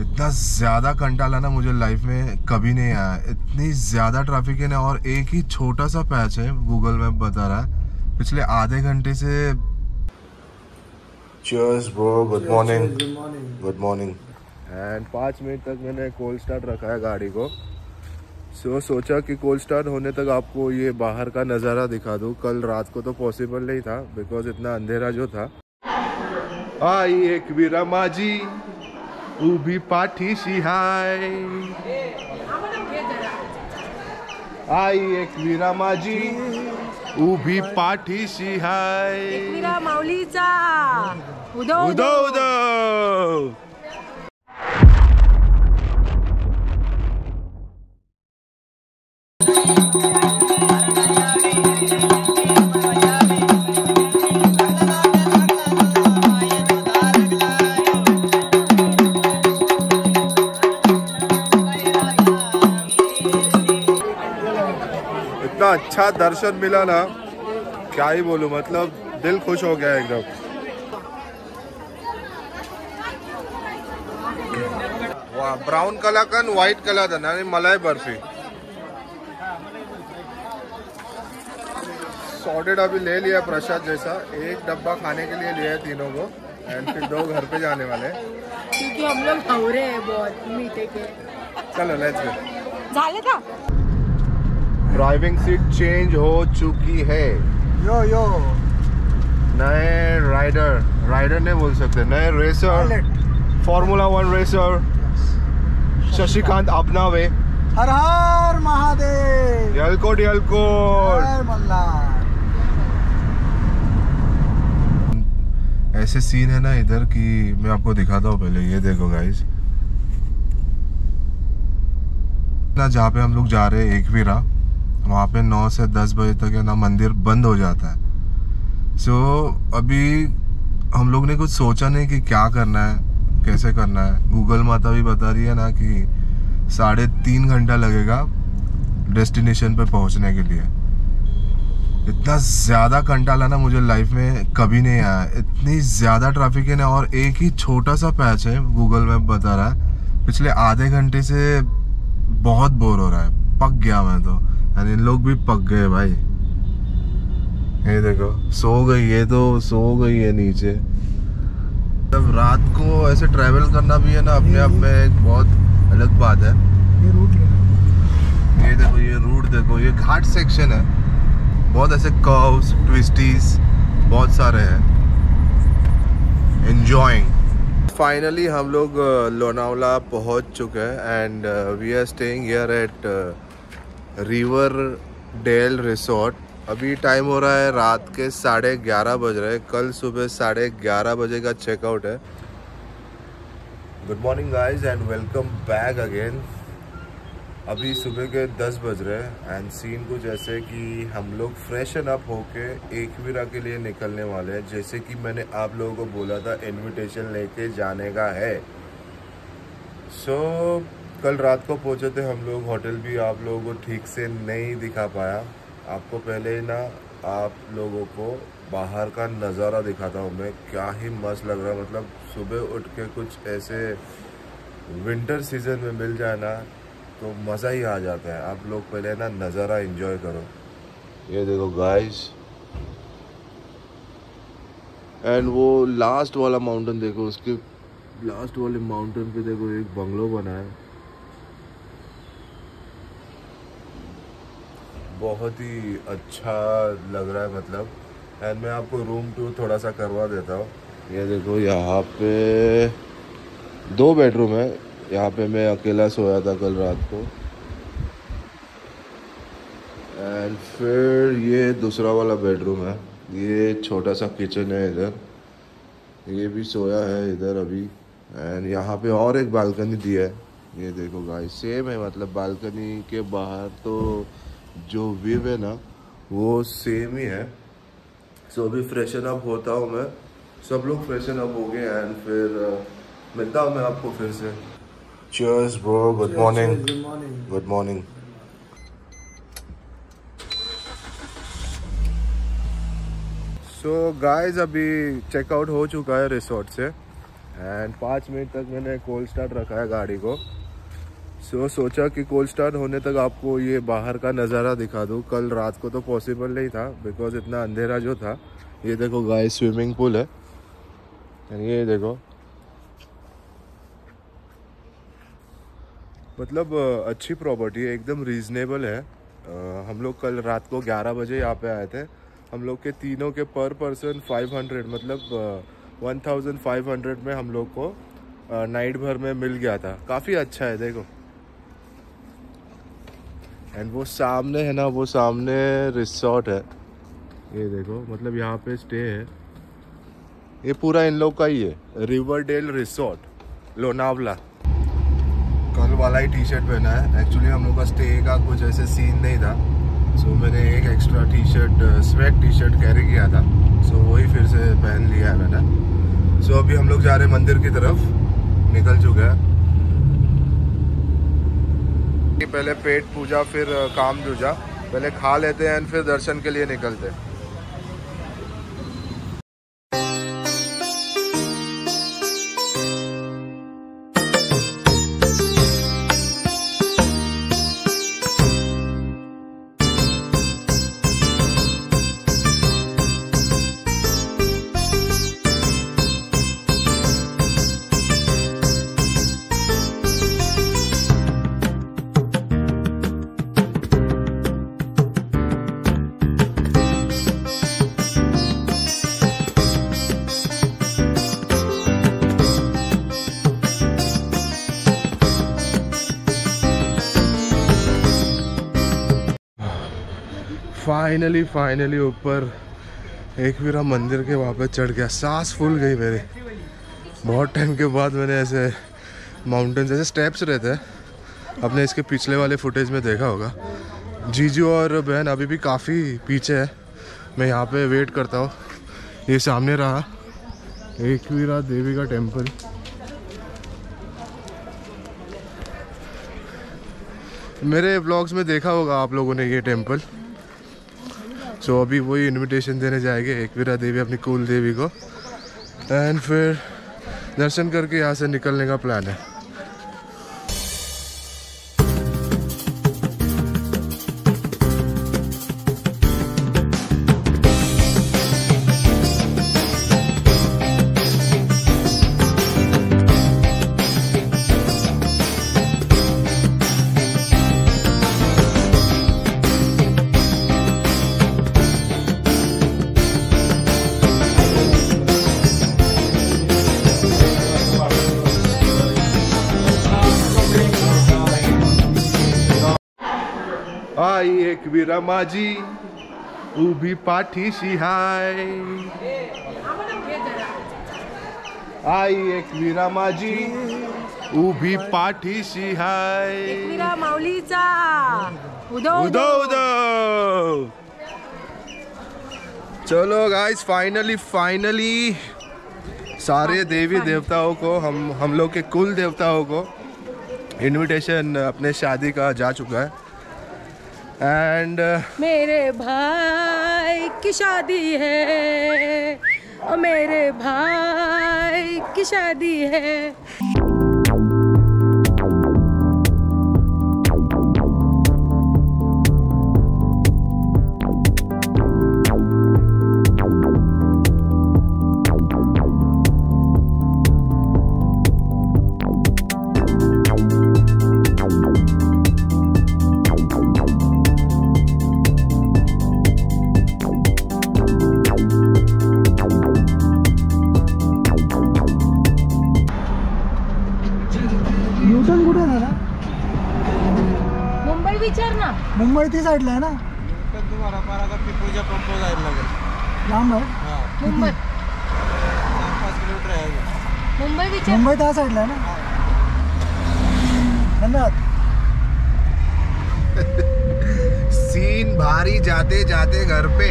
इतना ज़्यादा कंटाला ना मुझे लाइफ में कभी नहीं आया। इतनी ज़्यादा ट्रैफ़िक है ना और एक ही छोटा सा पैच है गूगल मैप बता रहा है। पिछले आधे घंटे से cheers bro good morning good morning and पाँच मिनट तक मैंने कोल्ड स्टार्ट रखा है गाड़ी को। सो so, सोचा कि कोल्ड स्टार्ट होने तक आपको ये बाहर का नज़ारा दिखा दूँ। कल रात को तो पॉसिबल नहीं था बिकॉज़ इतना अंधेरा जो था। आई एक वीरा माझी उभी पाठीशी हाय. आई एक वीरा माझी. उभी पाठीशी हाय. माऊलीचा. उदो उदो उदो इतना अच्छा दर्शन मिला ना क्या ही बोलूँ मतलब दिल खुश हो गया एकदम। वाह ब्राउन कलर का व्हाइट कलर था ना मलाई बर्फ़ी। सॉर्टेड अभी ले लिया प्रसाद जैसा एक डब्बा खाने के लिए लिया है तीनों को एंड फिर दो घर पे जाने वाले क्योंकि हम लोग हैं बहुत मीठे के। चलो लेट्स गो झाले का ड्राइविंग सीट चेंज हो चुकी है। यो यो। नए राइडर राइडर नहीं बोल सकते नए racer formula one racer Shashikant अपनावे। हर हर महादेव यलकोट यलकोट ऐसे सीन है ना इधर कि मैं आपको दिखाता हूँ पहले ये देखो गाइस ना जहाँ पे हम लोग जा रहे हैं एकवीरा वहाँ पे 9 से 10 बजे तक है ना मंदिर बंद हो जाता है। सो so, अभी हम लोग ने कुछ सोचा नहीं कि क्या करना है कैसे करना है। गूगल माता भी बता रही है ना कि साढ़े तीन घंटा लगेगा डेस्टिनेशन पे पहुँचने के लिए। इतना ज़्यादा कंटाला ना मुझे लाइफ में कभी नहीं आया। इतनी ज़्यादा ट्रैफ़िक है ना और एक ही छोटा सा पैच है गूगल मैप बता रहा है। पिछले आधे घंटे से बहुत बोर हो रहा है। पक गया मैं तो। यानी इन लोग भी पक गए भाई। ये देखो सो गई ये तो सो गई है नीचे। जब रात को ऐसे ट्रैवल करना भी है ना अपने आप में एक बहुत अलग बात है। ये रूट ये देखो ये रूट देखो ये घाट सेक्शन है। बहुत ऐसे कर्व्स ट्विस्टीज बहुत सारे हैं। एंजॉइंग फाइनली हम लोग लोनावला पहुँच चुके हैं and we are staying here at river dale resort. अभी टाइम हो रहा है रात के साढ़े ग्यारह बज रहे कल सुबह साढ़े ग्यारह बजे का चेकआउट है। Good morning guys and welcome back again अभी सुबह के 10 बज रहे हैं एंड सीन कुछ ऐसे कि हम लोग फ्रेशन अप होके एकवीरा के लिए निकलने वाले हैं। जैसे कि मैंने आप लोगों को बोला था इनविटेशन लेके जाने का है। सो कल रात को पहुँचे थे हम लोग होटल भी, आप लोगों को ठीक से नहीं दिखा पाया। आपको पहले ही ना आप लोगों को बाहर का नज़ारा दिखाता हूँ मैं, क्या ही मस्त लग रहा है। मतलब सुबह उठ के कुछ ऐसे विंटर सीज़न में मिल जाए ना तो मज़ा ही आ जाता है। आप लोग पहले ना नज़ारा एंजॉय करो। ये देखो गाइस एंड वो लास्ट वाला माउंटेन देखो, उसके लास्ट वाले माउंटेन पे देखो एक बंगलो बना है। बहुत ही अच्छा लग रहा है मतलब। एंड मैं आपको रूम टूर थोड़ा सा करवा देता हूँ। ये देखो, यहाँ पे दो बेडरूम है। यहाँ पे मैं अकेला सोया था कल रात को। एंड फिर ये दूसरा वाला बेडरूम है। ये छोटा सा किचन है इधर। ये भी सोया है इधर अभी। एंड यहाँ पे और एक बालकनी दिया है। ये देखो गाइस सेम है मतलब बालकनी के बाहर तो जो व्यू है ना वो सेम ही है। सो अभी फ्रेशन अप होता हूँ मैं। सब लोग फ्रेशन अप हो गए एंड फिर अ, मिलता हूँ मैं आपको फिर से। Cheers, bro. Good morning. Good morning so guys अभी चेकआउट हो चुका है रिसोर्ट से। एंड पाँच मिनट तक मैंने कोल्ड स्टार्ट रखा है गाड़ी को। सो सोचा कि कोल्ड स्टार्ट होने तक आपको ये बाहर का नज़ारा दिखा दूँ। कल रात को तो पॉसिबल नहीं था बिकॉज़ इतना अंधेरा जो था, ये देखो गाय स्विमिंग पूल है। ये देखो। मतलब अच्छी प्रॉपर्टी है, एकदम रीजनेबल है। हम लोग कल रात को 11 बजे यहाँ पे आए थे। हम लोग के तीनों के पर पर्सन 500 मतलब वन थाउज़ेंड फाइव हंड्रेड में हम लोग को नाइट भर में मिल गया था। काफ़ी अच्छा है, देखो। एंड वो सामने है ना वो सामने रिसोर्ट है। ये देखो मतलब यहाँ पे स्टे है। ये पूरा इन लोग का ही है। रिवरडेल रिसोर्ट लोनावला कल वाला ही टी शर्ट पहना है। एक्चुअली हम लोग का स्टे का कुछ ऐसे सीन नहीं था। सो so, मैंने एक extra T shirt sweat T shirt carry किया था। सो so, वही फिर से पहन लिया है मैंने। सो so, अभी हम लोग जा रहे हैं मंदिर की तरफ़। निकल चुका हैं। पहले पेट पूजा, फिर काम दूजा पहले खा लेते हैं, फिर दर्शन के लिए निकलते हैं। फाइनली फाइनली ऊपर एक मेरा मंदिर के वहाँ पे चढ़ गया। सांस फूल गई मेरी। बहुत टाइम के बाद मैंने ऐसे माउंटेन जैसे स्टेप्स रहते हैं। अपने इसके पिछले वाले फुटेज में देखा होगा। जीजू और बहन अभी भी काफ़ी पीछे है। मैं यहाँ पे वेट करता हूँ। ये सामने रहा। एकवीरा देवी का टेंपल मेरे ब्लॉग्स में देखा होगा आप लोगों ने ये टेंपल सो अभी वही इनविटेशन देने जाएँगे एकवीरा देवी अपनी कुल देवी को। एंड फिर दर्शन करके यहाँ से निकलने का प्लान है। आई एकवीरा माझी उभी पाठीशी हाय आई एकवीरा माझी उभी पाठीशी हाय एकविरा माऊलीचा। उदो उदो। उदो चलो गाइस फाइनली फाइनली सारे देवी देवताओं को हम हम लोग के कुल देवताओं को इनविटेशन अपने शादी का जा चुका है। एंड मेरे भाई की शादी है। और मेरे भाई की शादी है। मुंबई साईडला आहे ना? तुम्हाला पाराचा पिपूच्या पंप जायला लागेल. लांब आहे? हा. मुंबई. चार पाच किलोमीटर आहे. मुंबई विचार. मुंबई त्या साईडला आहे ना? धन्यवाद. सीन भारी जाते जाते घर पे।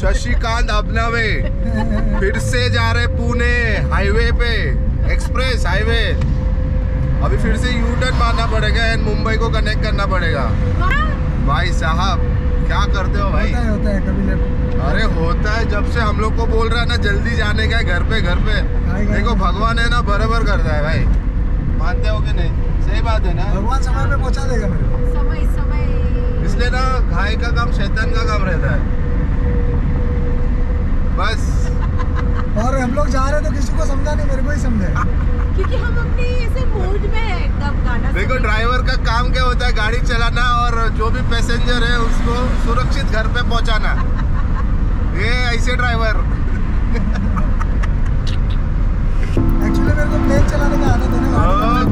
शशिकांत अबनवे फिर से जा रहे पुणे हाईवे पे। Express highway. अभी फिर से यू टर्न मारना एंड मुंबई को कनेक्ट करना पड़ेगा। भाई साहब क्या करते हो भाई? होता है होता है कभी अरे होता है जब से हम लोग को बोल रहा है ना जल्दी जाने का है घर पे घर पे। देखो भगवान है ना बराबर करता है भाई। मानते हो कि नहीं? सही बात है ना? भगवान समय पे पहुँचा देगा मेरे को। समय समय। इसलिए ना घाय का काम शैतान का काम रहता है। बस। और हम लोग जा रहे हैं तो किसी को समझा नहीं मेरे को ही समझे क्योंकि हम अपने ऐसे मूड में है एकदम गाना देखो ड्राइवर का काम क्या होता है? गाड़ी चलाना और जो भी पैसेंजर है उसको सुरक्षित घर पे पहुंचाना। ये ऐसे ड्राइवर एक्चुअली मेरे को प्लेन चलाने का आदत